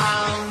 I'm.